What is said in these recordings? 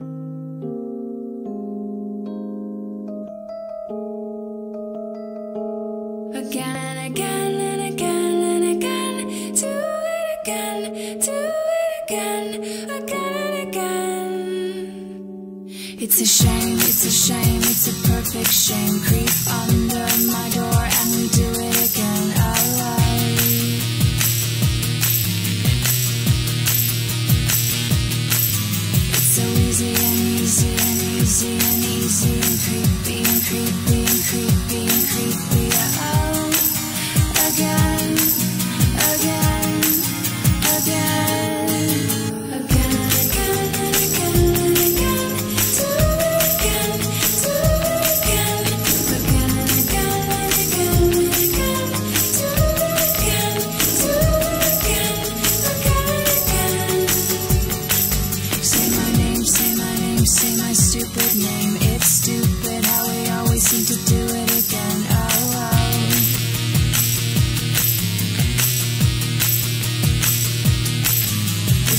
Again and again and again and again. Do it again, do it again, again and again. It's a shame, it's a shame, it's a perfect shame. Creep under my door easy and easy and easy and easy and creepy and creepy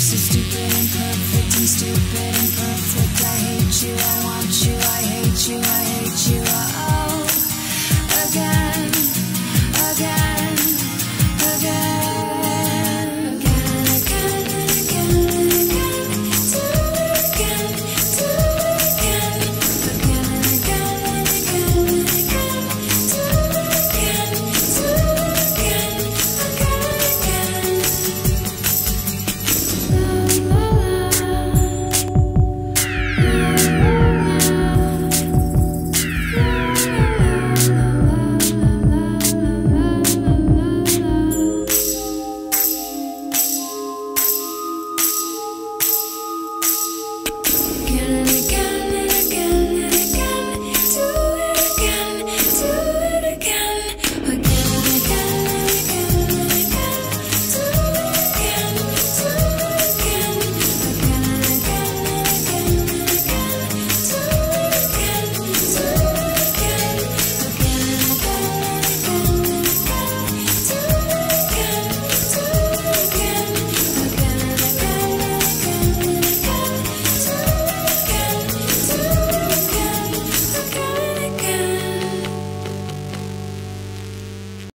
so stupid and perfect and stupid and perfect. I hate you, I want you, I hate you,